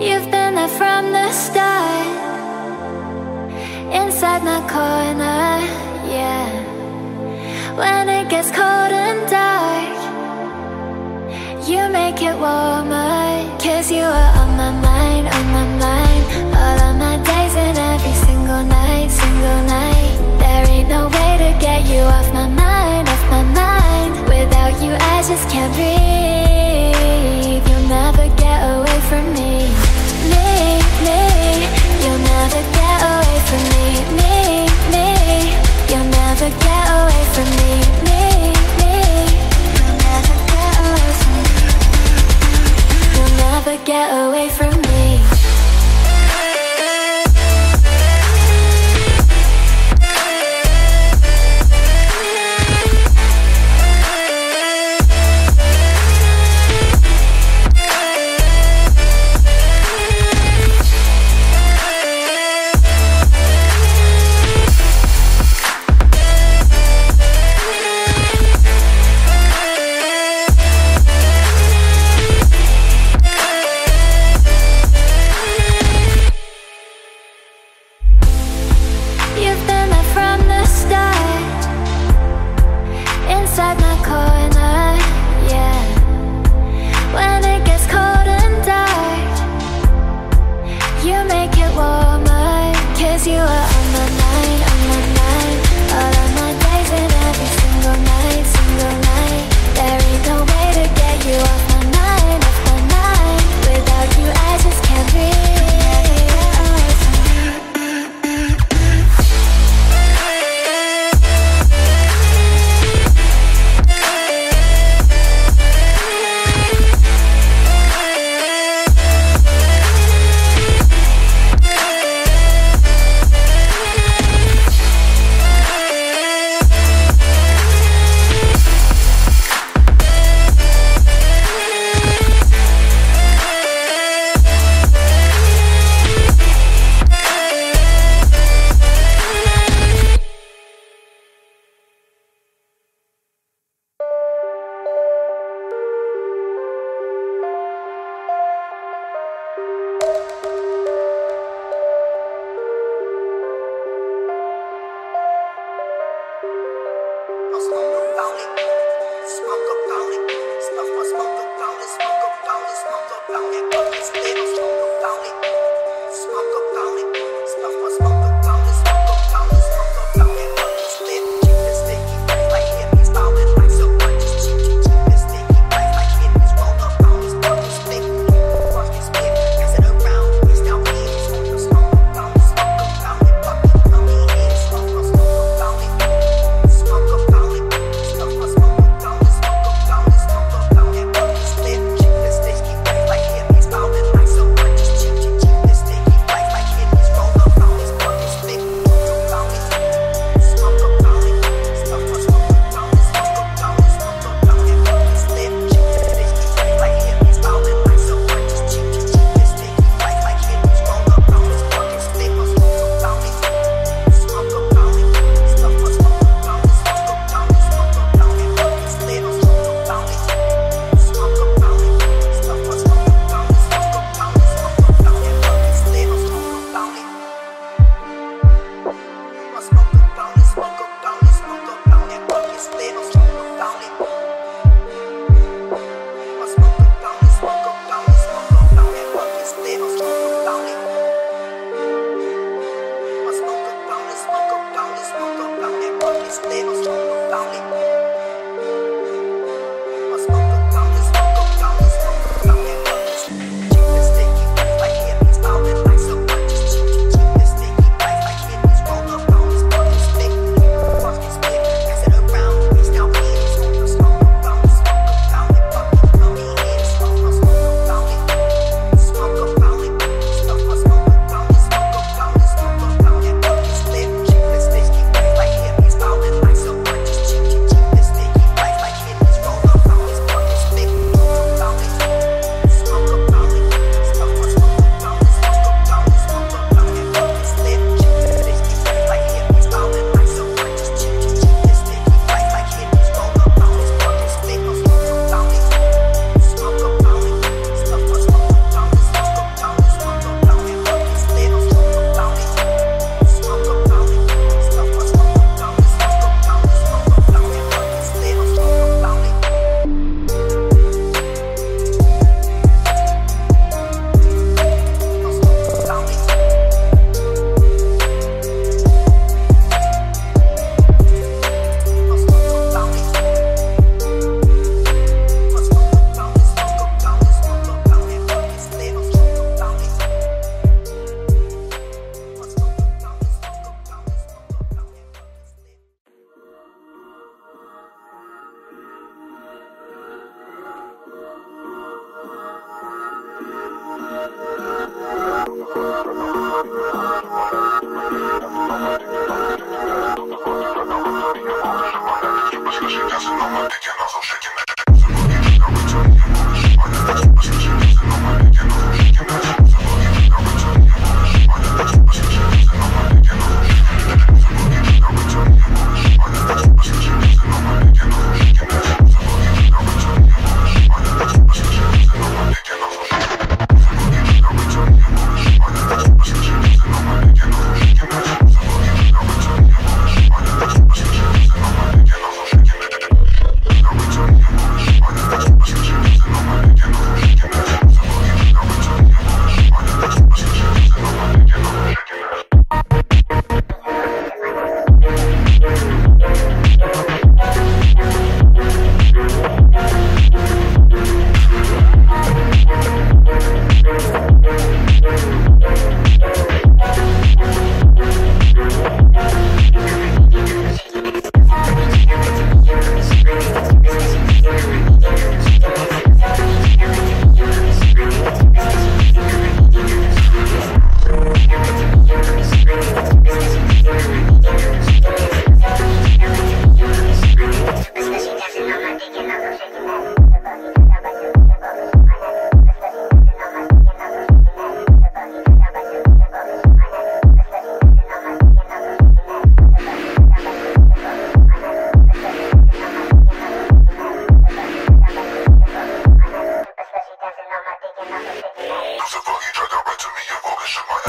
You've been there from the start. Inside my corner, yeah. When it gets cold and dark You make it warmer. get away from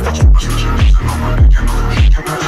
Can I, can I, can I,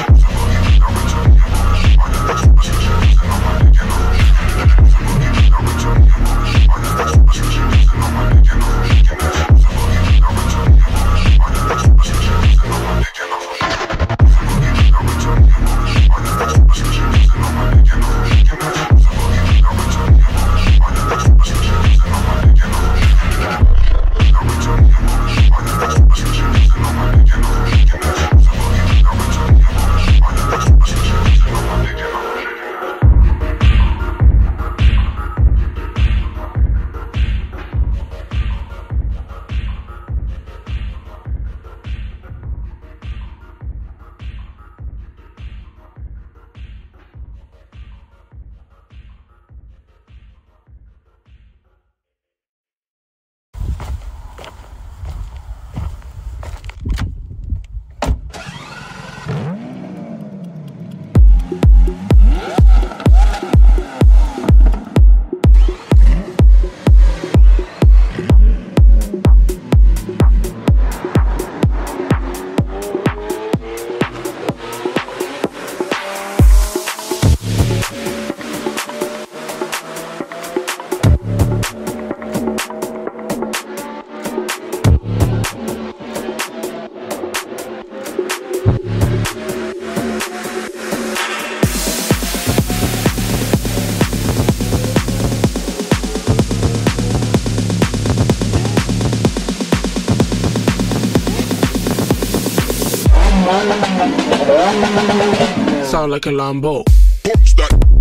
Sound like a Lambo. Lambo.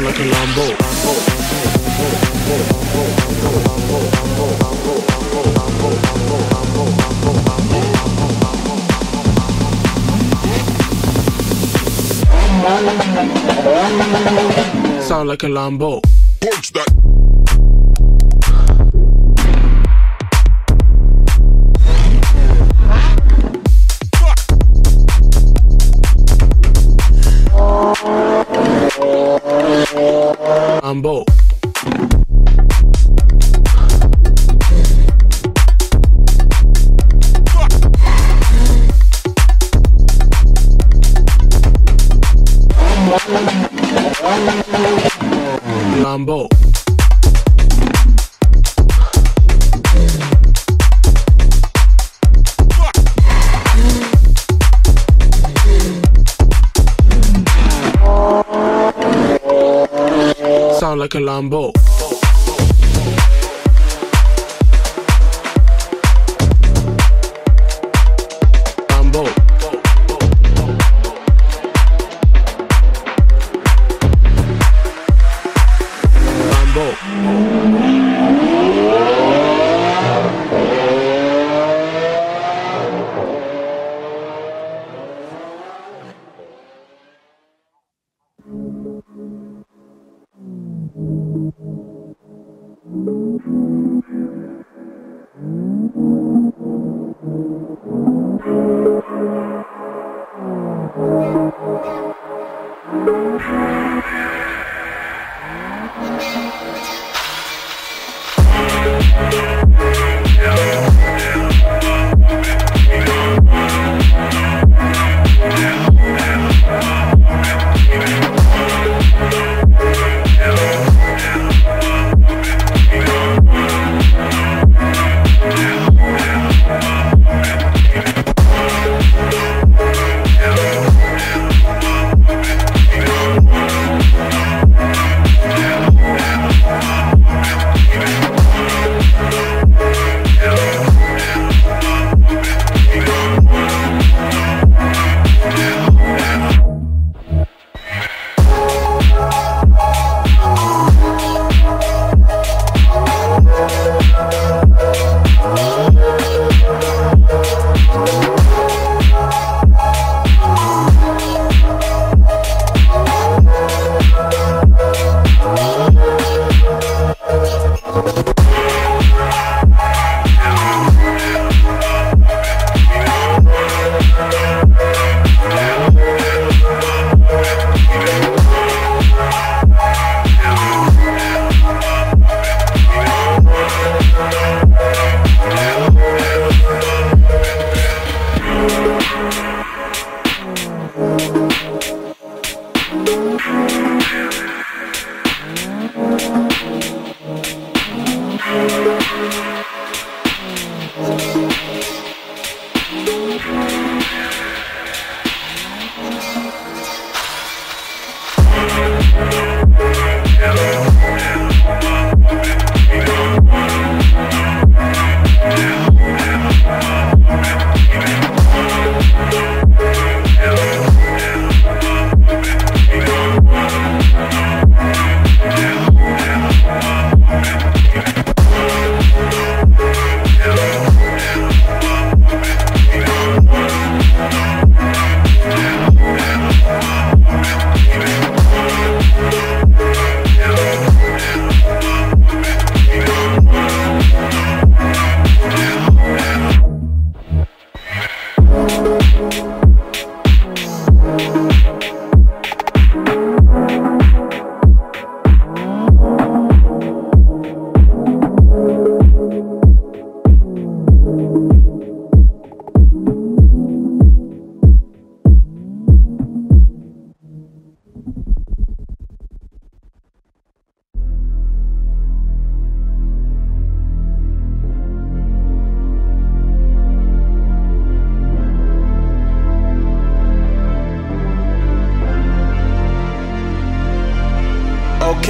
Sound like a Lambo. Sound like a Lambo. Lambo. Like a Lambo.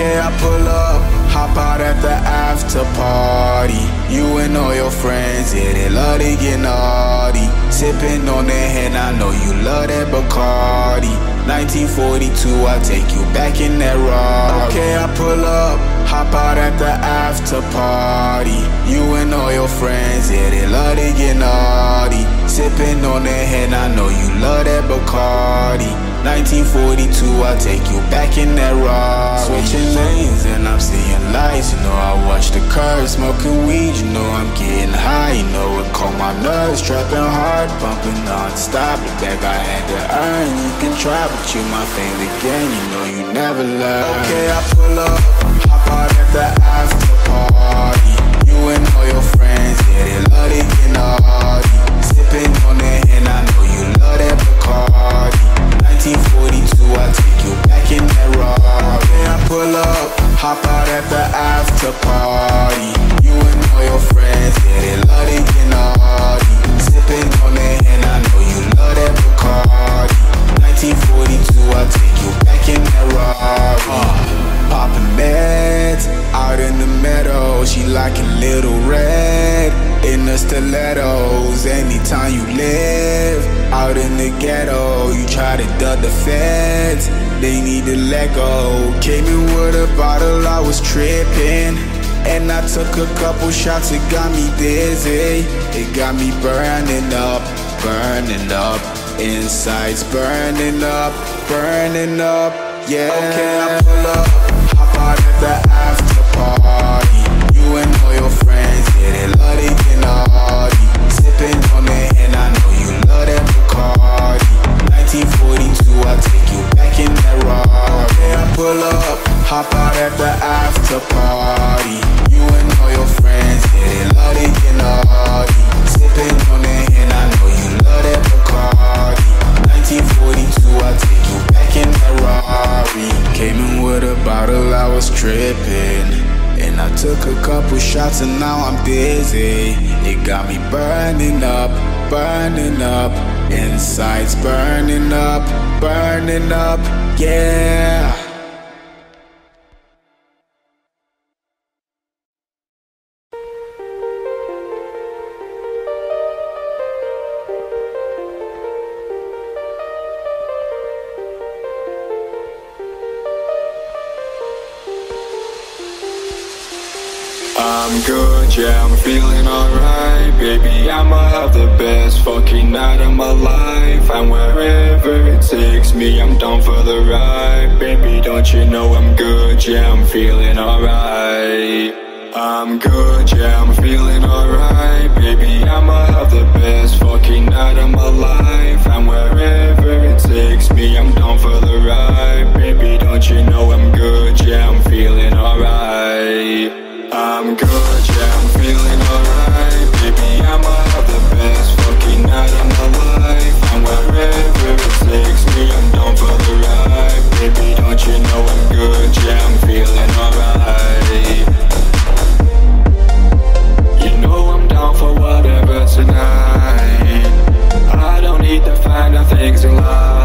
Okay, I pull up, hop out at the after party. You and all your friends, yeah, they love to get naughty. Sipping on that hand, I know you love that Bacardi. 1942, I take you back in that rock. Okay, I pull up, hop out at the after party. You and all your friends, yeah, they love to get naughty. Sipping on that hand, I know you love that Bacardi. 1942, I'll take you back in that rock. Switching lanes and I'm seeing lights. You know, I watch the cars, smoking weed. You know, I'm getting high. You know, it caught my nerves, trapping hard, bumping non stop. The bag I had to earn. You can try, but you my thing again. You know, you never learn. Okay, I pull up, hop out at the after party. You and all your friends, yeah, they love to get. Insides burning up, burning up, yeah. Okay, I pull up. I'm good, yeah, I'm feeling alright Baby, I'ma have the best fucking night of my life. And wherever it takes me, I'm down for the ride. Baby, don't you know I'm good, yeah, I'm feeling alright. I'm good, yeah, I'm feeling alright Baby, I'ma have the best fucking night of my life. And wherever it takes me, I'm down for the ride. Baby, don't you know I'm good, yeah, I'm feeling alright. I'm good, yeah, I'm feeling alright. Baby, I'm one of the best fucking night of my life. And wherever it takes me, I'm down for the ride. Baby, don't you know I'm good, yeah, I'm feeling alright. You know I'm down for whatever tonight. I don't need to find the things in life.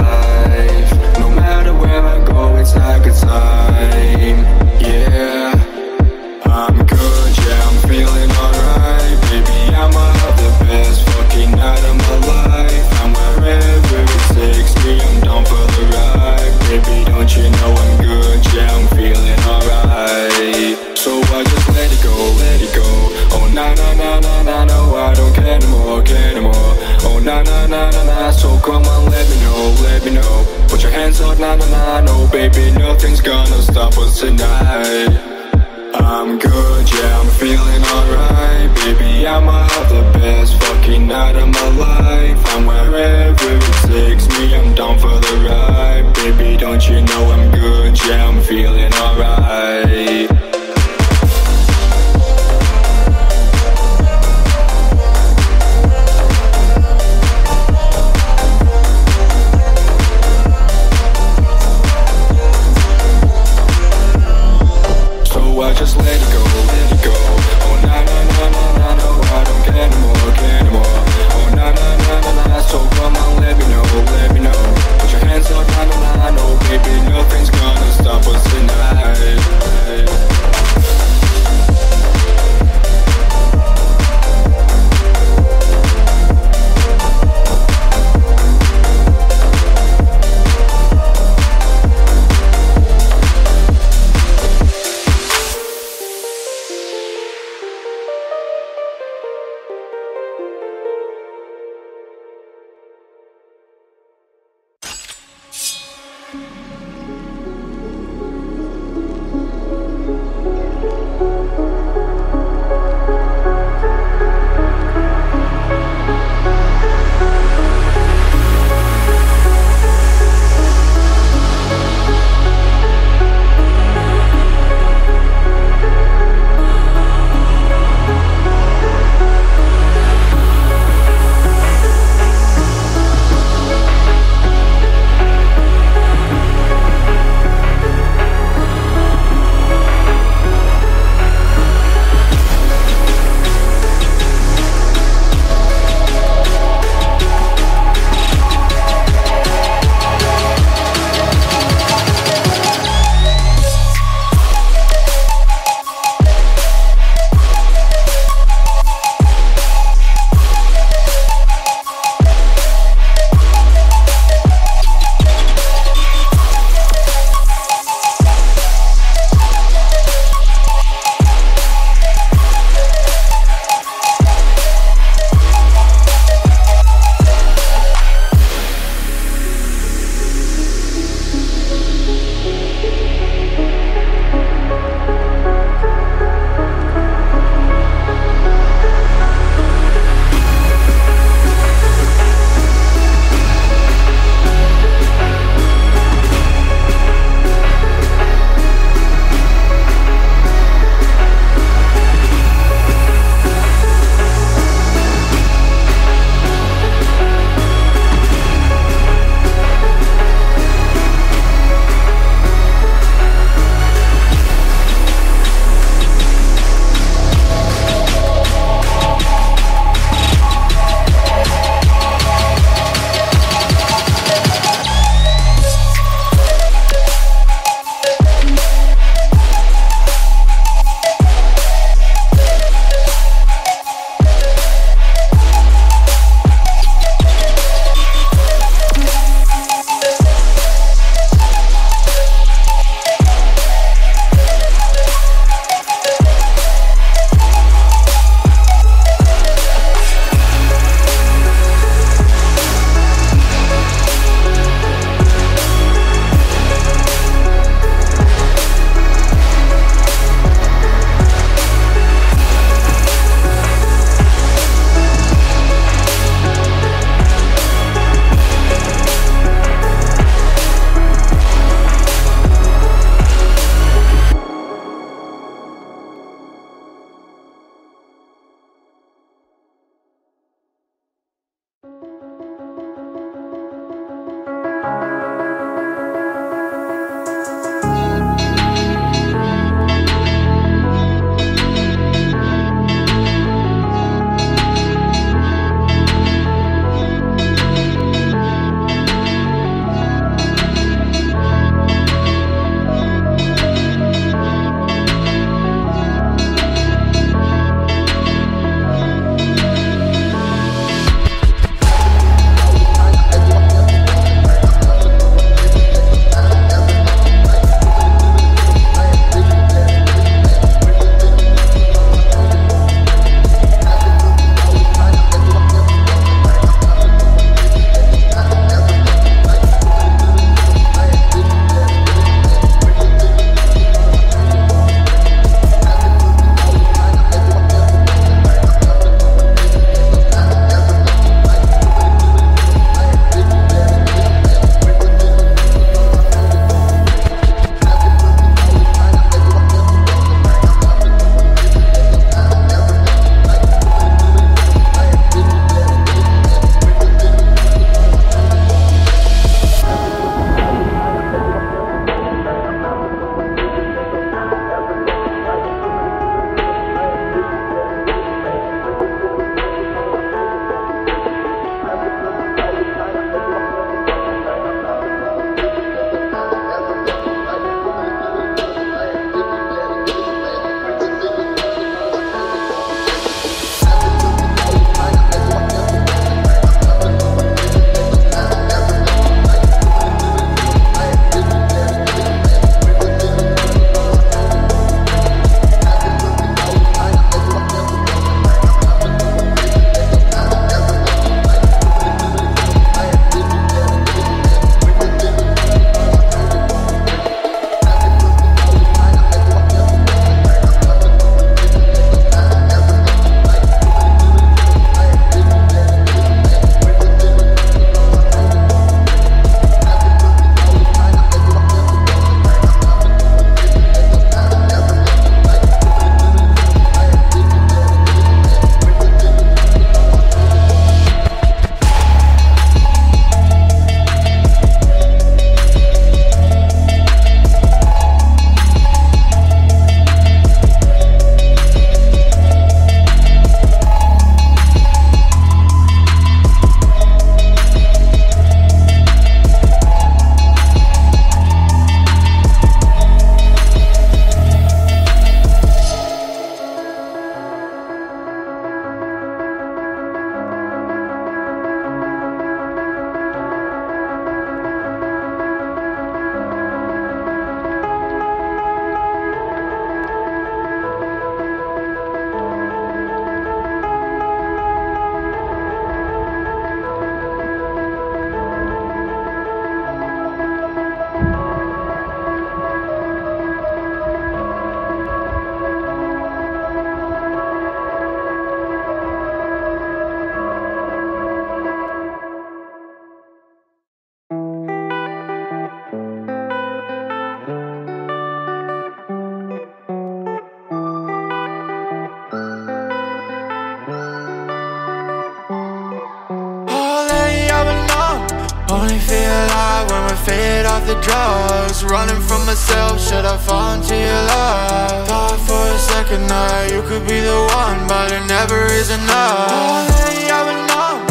Alive when we fade off the drugs Running from myself, should I fall into your love? Thought for a second that you could be the one But it never is enough Oh, lady, I've been numb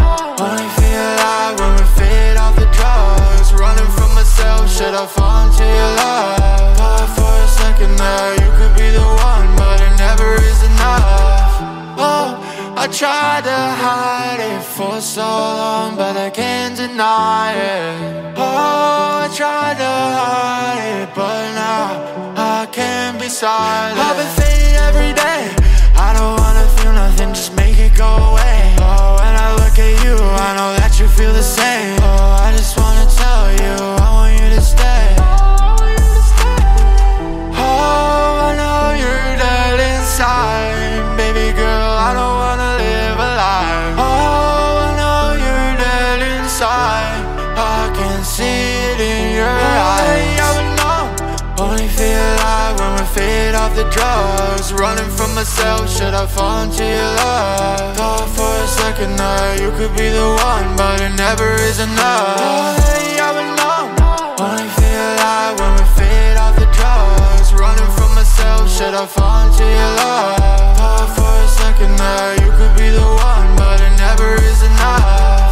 Only feel alive when we fade off the drugs Running from myself, should I fall into your love? Thought for a second that I tried to hide it for so long But I can't deny it. Oh, I tried to hide it But now I can't be silent. I've been fading every day I don't wanna feel nothing, just make it go away. Oh, when I look at you, I know that you feel the same. Oh, I just wanna drugs Running from myself, should I fall into your love? Thought for a second that you could be the one But it never is enough hey, I would know Only feel alive when we fade off the drugs Running from myself, should I fall into your love? Thought for a second that you could be the one But it never is enough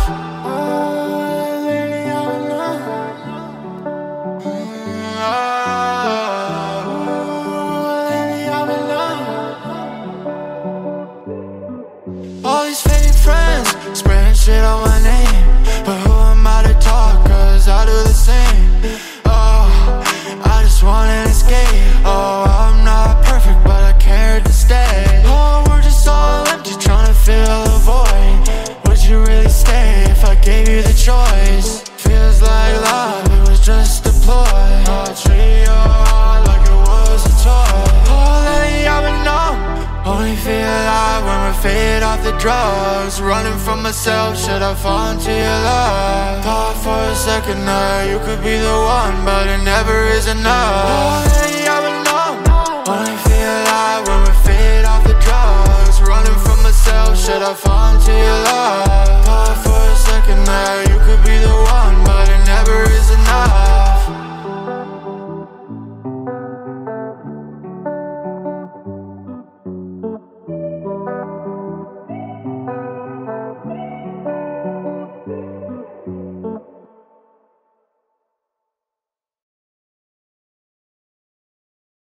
drugs Running from myself, should I fall into your love? Thought for a second that you could be the one But it never is enough I've been numb Only feel alive when we fade off the drugs Running from myself, should I fall into your love? Thought